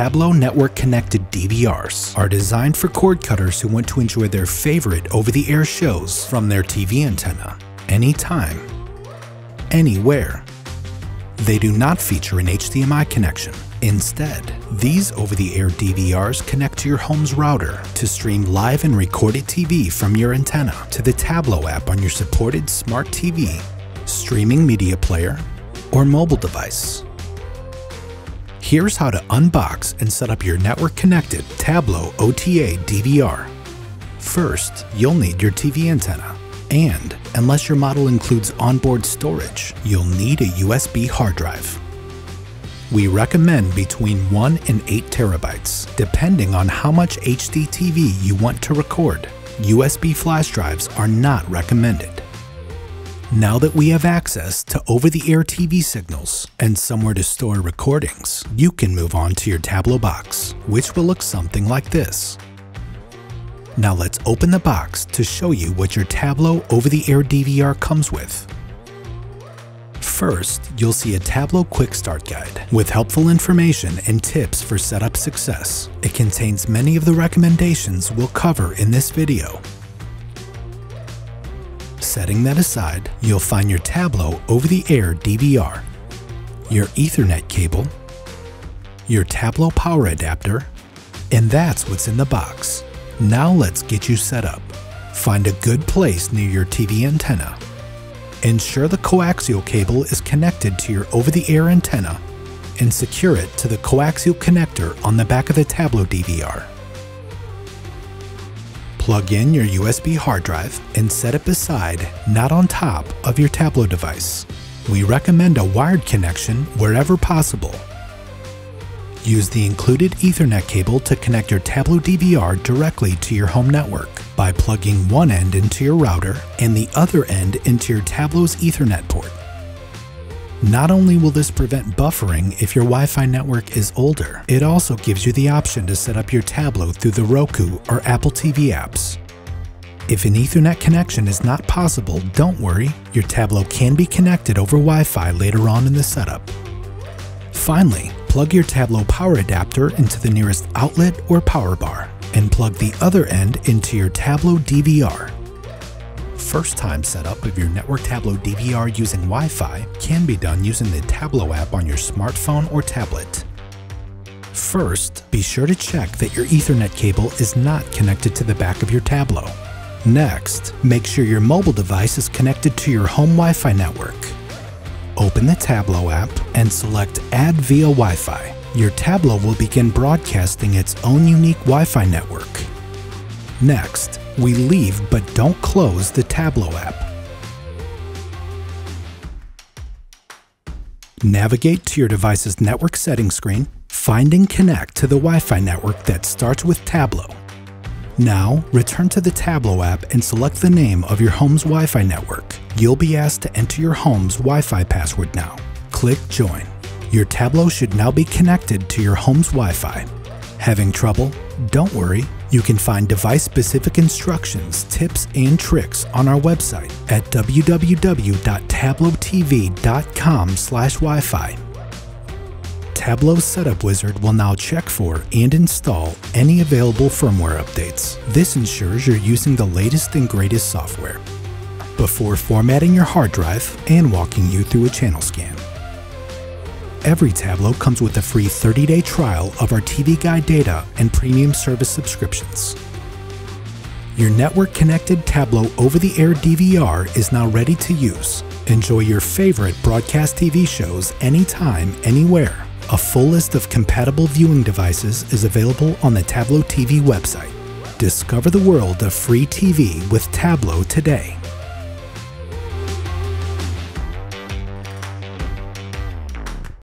Tablo network connected DVRs are designed for cord cutters who want to enjoy their favorite over the air shows from their TV antenna, anytime, anywhere. They do not feature an HDMI connection. Instead, these over the air DVRs connect to your home's router to stream live and recorded TV from your antenna to the Tablo app on your supported smart TV, streaming media player, or mobile device. Here's how to unbox and set up your network connected Tablo OTA DVR. First, you'll need your TV antenna. And, unless your model includes onboard storage, you'll need a USB hard drive. We recommend between 1 and 8 terabytes, depending on how much HD TV you want to record. USB flash drives are not recommended. Now that we have access to over-the-air TV signals and somewhere to store recordings, you can move on to your Tablo box, which will look something like this. Now let's open the box to show you what your Tablo over-the-air DVR comes with. First, you'll see a Tablo Quick Start Guide with helpful information and tips for setup success. It contains many of the recommendations we'll cover in this video, Setting that aside, you'll find your Tablo over-the-air DVR, your Ethernet cable, your Tablo power adapter, and that's what's in the box. Now let's get you set up. Find a good place near your TV antenna. Ensure the coaxial cable is connected to your over-the-air antenna and secure it to the coaxial connector on the back of the Tablo DVR. Plug in your USB hard drive and set it beside, not on top, of your Tablo device. We recommend a wired connection wherever possible. Use the included Ethernet cable to connect your Tablo DVR directly to your home network by plugging one end into your router and the other end into your Tablo's Ethernet port. Not only will this prevent buffering if your Wi-Fi network is older, it also gives you the option to set up your Tablo through the Roku or Apple TV apps. If an Ethernet connection is not possible, don't worry, your Tablo can be connected over Wi-Fi later on in the setup. Finally, plug your Tablo power adapter into the nearest outlet or power bar, and plug the other end into your Tablo DVR first time setup of your network Tablo DVR using Wi-Fi can be done using the Tablo app on your smartphone or tablet. First, be sure to check that your Ethernet cable is not connected to the back of your Tablo. Next, make sure your mobile device is connected to your home Wi-Fi network. Open the Tablo app and select Add via Wi-Fi. Your Tablo will begin broadcasting its own unique Wi-Fi network. Next, we leave but don't close the Tablo app. Navigate to your device's network settings screen, find and connect to the Wi-Fi network that starts with Tablo. Now, return to the Tablo app and select the name of your home's Wi-Fi network. You'll be asked to enter your home's Wi-Fi password now. Click Join. Your Tablo should now be connected to your home's Wi-Fi. Having trouble? Don't worry, you can find device-specific instructions, tips, and tricks on our website at www.tablotv.com Wi-Fi. Tablo Setup Wizard will now check for and install any available firmware updates. This ensures you're using the latest and greatest software before formatting your hard drive and walking you through a channel scan. Every Tablo comes with a free 30-day trial of our TV Guide data and premium service subscriptions. Your network-connected Tablo over-the-air DVR is now ready to use. Enjoy your favorite broadcast TV shows anytime, anywhere. A full list of compatible viewing devices is available on the Tablo TV website. Discover the world of free TV with Tablo today.